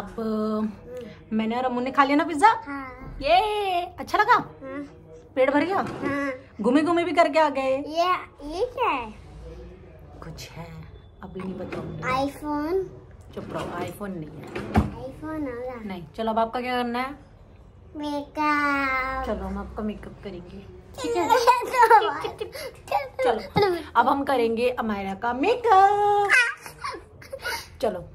अब मैंने और अम्मू ने खा लिया ना पिज्जा? हाँ। ये अच्छा लगा? हाँ। पेट भर गया? घूमे हाँ। घूमे भी करके आ गए। ये ये क्या है? कुछ है अभी नहीं बताऊँगी आईफोन? चुप रहो आईफोन नहीं है। आईफोन नहीं चलो अब आपका क्या करना है? मेकअप। चलो हम आपका मेकअप करेंगे। चलो। चलो अब हम करेंगे अमायरा का मेकअप। चलो।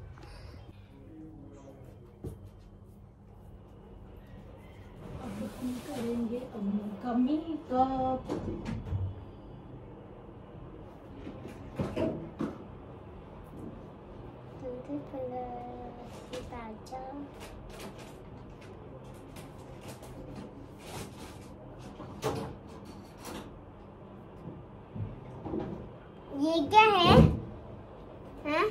करेंगे अम्मू का मेकअप ये क्या है? हैं?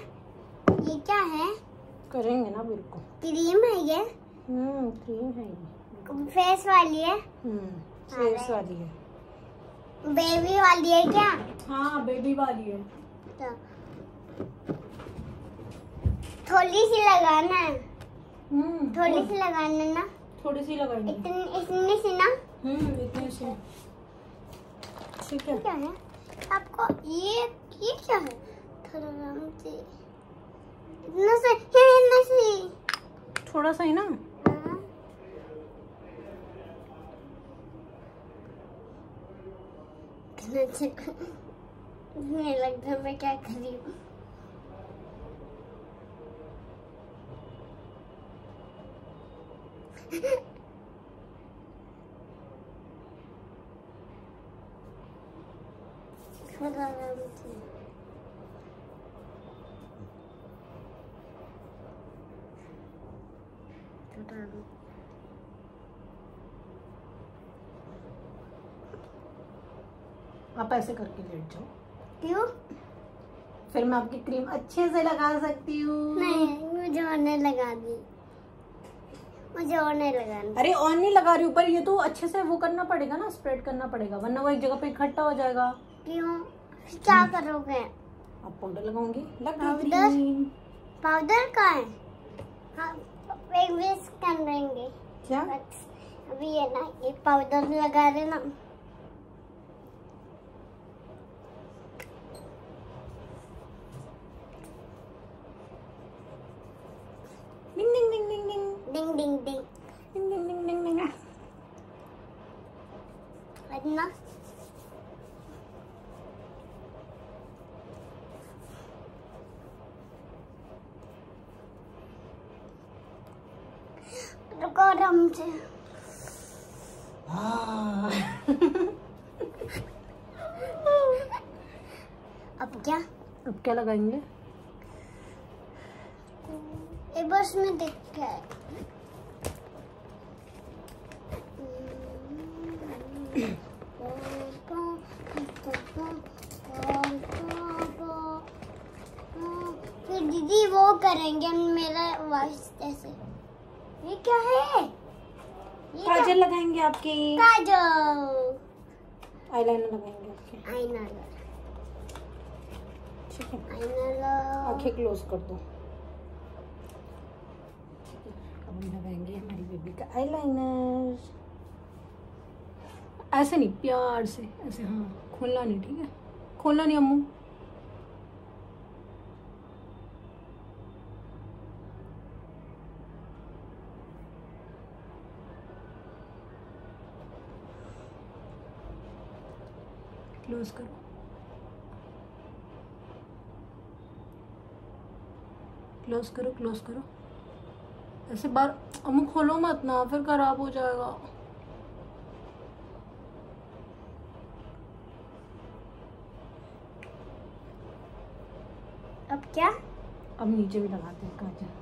ये क्या है? करेंगे ना बिल्कुल। क्रीम है ये? हम्म क्रीम है ये। फेस वाली है। हम्म फेस वाली है। बेबी वाली है क्या? हाँ बेबी वाली है। तो थोड़ी सी लगाना है। हम्म थोड़ी सी लगाना ना? थोड़ी सी लगाएँगे इतनी इतनी सी ना? हम्म इतने से। ठीक है। क्या है? आपको ये ये क्या है? थोड़ा आराम से इतना से ये इतना सी। थोड़ा सा ही ना हाँ। इतना अच्छा मुझे लगता मैं क्या कर? रही हूँ आराम से थोड़ा आराम आप ऐसे करके लेट जाओ। क्यों? फिर मैं आपकी क्रीम अच्छे से लगा सकती हूँ। नहीं मुझे और नहीं लगा दी मुझे और नहीं लगानी। अरे ऑन नहीं लगा रही हूँ पर ये तो अच्छे से वो करना पड़ेगा ना स्प्रेड करना पड़ेगा वरना वो एक जगह पे इकट्ठा हो जाएगा। क्यों? क्या करोगे? आप पाउडर लगाऊँगी? लगा पाउडर? का है हाँ एक कर देंगे क्या? अभी ये ना ये पाउडर लगा देना। डिंग डिंग डिंग डिंग डिंग डिंग डिंग डिंग डिंग वरना रुको आराम से। अब क्या अब क्या लगाएँगे ये बस में दिख है। फिर दीदी वो करेंगे मेरा वॉइस जैसे ये क्या है? काजल लगाएँगे आपकी। काजल। आईलाइनर लगाएँगे आपके। आईनाइनर ठीक है। आईनाइनर आँखें क्लोज कर दो। अब हम लगाएँगे हमारी बेबी का आईलाइनर ऐसे नहीं, प्यार से, ऐसे हाँ खोलना नहीं, ठीक है? खोलना नहीं अम्मू। क्लोज करो। क्लोज करो क्लोज करो। ऐसे बार अम्मू खोलो मत ना फिर खराब हो जाएगा। अब क्या? अब नीचे भी लगाते हैं काजल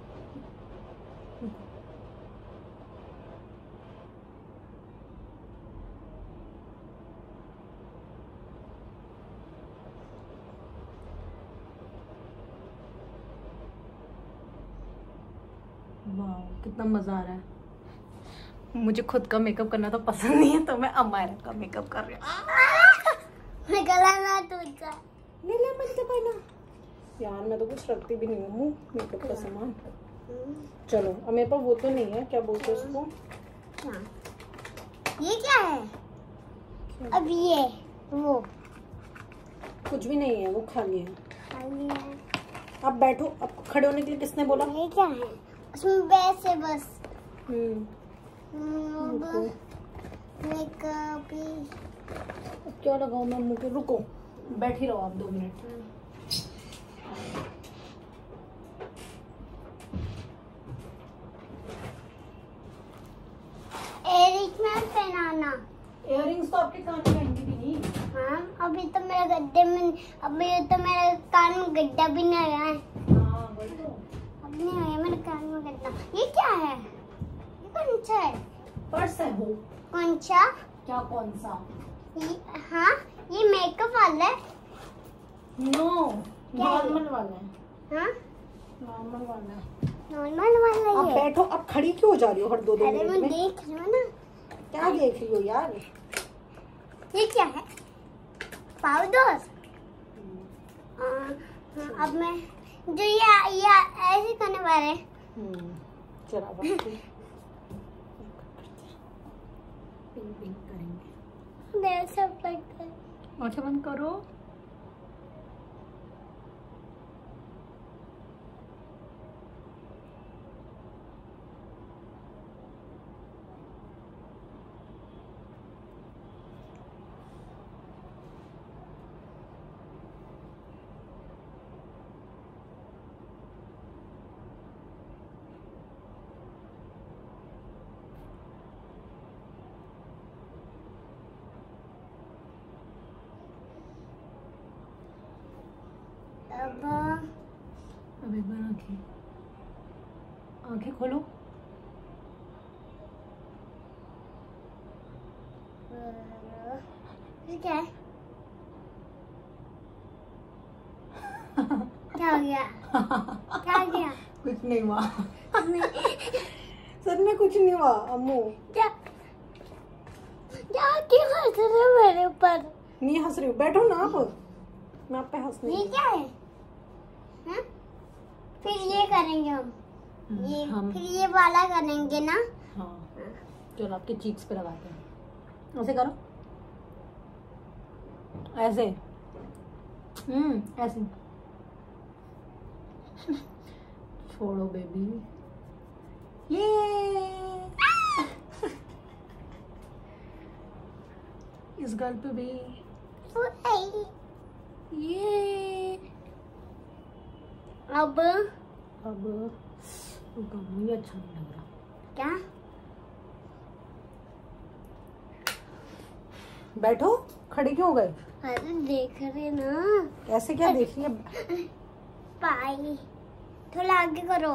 कितना मज़ा आ रहा है। मुझे खुद का मेकअप करना तो पसंद नहीं है तो मैं अमायरा का मेकअप कर रही हूँ। गला मत यार मैं तो कुछ रखती भी नहीं हूँ मेकअप का सामान। चलो अब मेरे पास वो तो नहीं है क्या बोलते हैं उसको? ये क्या है? अब ये वो। कुछ भी नहीं है वो खाली है। खाली है। आप बैठो अब खड़े होने के लिए किसने बोला? ये क्या है? उसमें बैस। है बस हम्म क्या लगाऊँ मैं मुँह पे? रुको। बैठ ही रहो आप दो मिनट। में पहनाना। तो आपके कान में भी नहीं। हाँ अभी तो मेरे गड्ढे में अभी तो मेरे कान में गड्ढा भी नहीं आया है। नहीं आया मेरे कान में गड्ढा ये क्या है? ये कौन सा है? पर्स है। वो कौन सा? क्या कौन सा? ये, हाँ ये मेकअप वाला है। नो नॉर्मल वाला है। हाँ? नॉर्मल वाला है। नॉर्मल वाला आप ही बैठो अब खड़ी क्यों हो जा रही हो हर दो दो मिनट मैं में? देख रही हूँ ना। क्या देख रही हो यार? ये क्या है? पाउडर? हाँ, अब मैं जो ये ये ऐसे करने वाले हैं। हम्म, चलो आपको पिंक पिंक करेंगे सब लगता है आँखें बंद करो। अब अब एक बार आँखें। आँखें खोलो। क्या है? क्या हो गया? क्या हो गया? कुछ नहीं हुआ। सच में कुछ नहीं हुआ अम्मू। क्या? क्या क्यों हंस रहे हो मेरे ऊपर? नहीं हंस रही हूँ। बैठो ना आप। मैं आप पे हंस नहीं क्या है? हाँ? फिर ये करेंगे हम। ये हम। फिर ये वाला करेंगे ना? हाँ। चलो आपके चीक्स पे लगाते हैं। ऐसे करो। ऐसे। हम्म ऐसे। छोड़ो बेबी ये। इस गर्ल पे भी। ये। अब? अब मुझे अच्छा नहीं लग रहा। क्या? बैठो खड़े क्यों हो गए? अरे देख रहे ना। ऐसे क्या देख रही है? पाई। थोड़ा आगे करो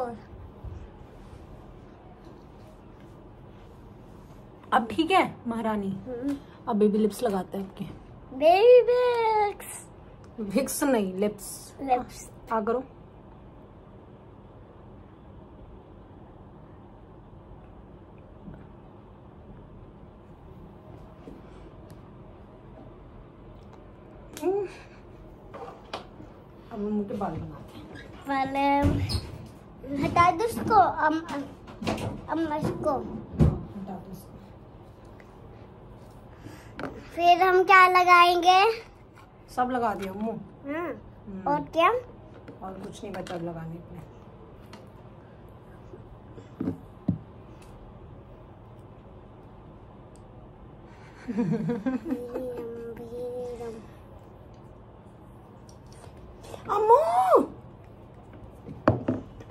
अब ठीक है महारानी? अब बेबी लिप्स लगाते हैं आपके बेबी बिक्स विक्स नहीं लिप्स लिप्स आ करो हम्म। अब हम मुँह के बाल बनाते पहले हटा दो उसको हम हम इसको इसको। फिर हम क्या लगाएँगे? सब लगा दिया मुँह। हाँ हम्म, और क्या? और कुछ नहीं बचा लगाने के लिए। अम्मू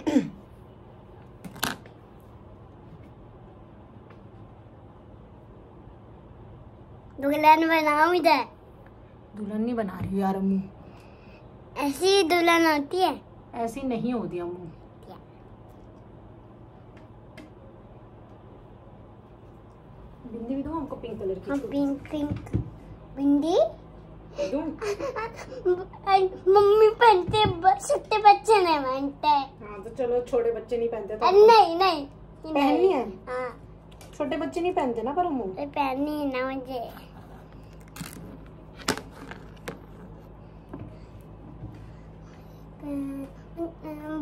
दुल्हन बनाओ इधर। दुल्हन नहीं बना रही यार अम्मू। ऐसी दुल्हन होती है। ऐसी नहीं होती अम्मू। बिंदी भी दूँ आपको पिंक कलर की हम पिंक पिंक बिंदी? दूँ मम्मी पहनते छोटे बच्चे नहीं पहनते। हाँ तो चलो छोटे बच्चे नहीं पहनते तो नहीं नहीं पहननी है? हाँ। छोटे बच्चे नहीं पहनते ना पर तो पहननी है ना मुझे।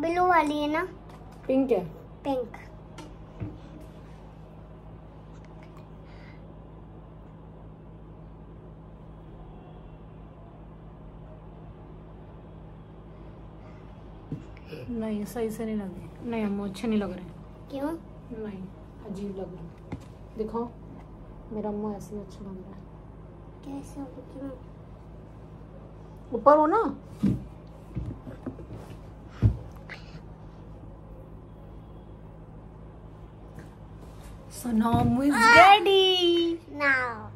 ब्लू वाली है ना? पिंक है। पिंक। नहीं सही से नहीं लगे नहीं हम अच्छे नहीं लग रहे। क्यों? नहीं अजीब लग रहे। देखो मेरा मुँह ऐसे अच्छा लग रहा है। कैसे ऊपर हो ना। So now is ready. Now.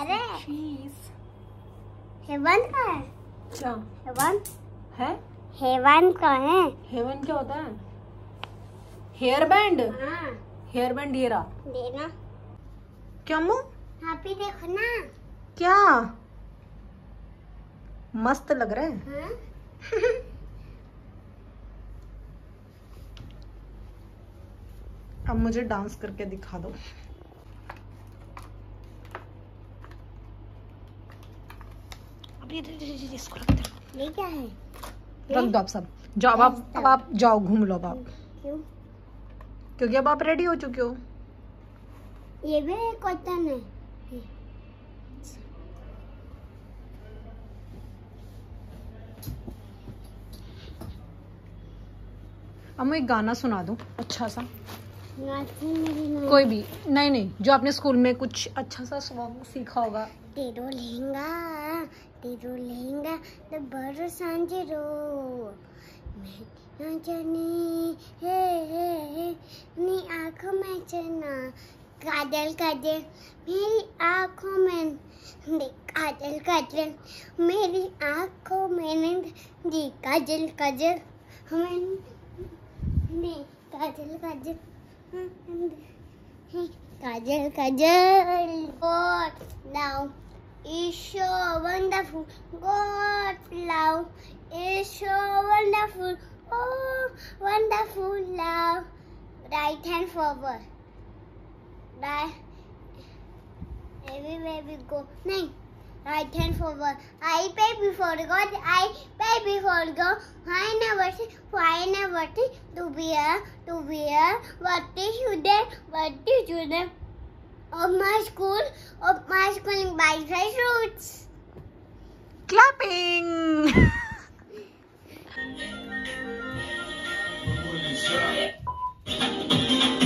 अरे। Cheese. हेवन है क्या? हेवन है? हेवन का है। हेवन क्या होता है? हेयर बैंड हाँ। हेयर बैंड ये रहा। देना। क्या मुँह हैप्पी देखो ना क्या? मस्त लग रहा है। हाँ। अब मुझे डांस करके दिखा दो। अब ये- इसको रख दो। ये क्या है? रख दो आप सब। जाओ अब आप अब आप जाओ घूम लो अब आप। क्योंकि अब आप रेडी हो चुके हो। ये भी कॉटन है। अब मैं एक गाना सुना दूँ। अच्छा सा। कोई भी। नहीं नहीं जो आपने स्कूल में कुछ अच्छा सा सॉन्ग सीखा होगा। तेरो लहंगा तेरो लहंगा बड़ सांजरो मैं ना जाने हे हे हे नी आँखों में चना। काजल काजल मेरी आँखों में देख काजल काजल मेरी आँखों में जी काजल काजल हमें Kajal Kajal. Kajal, Kajal, God love is so wonderful. God love is so wonderful. Oh, wonderful love. Right hand forward. Right. Everywhere we go. Nine. I thank for I pay before God. I pay before God. I never see. I never see. To be a, to be a, what is student, what is student of my school, of my school by high roots. Clapping.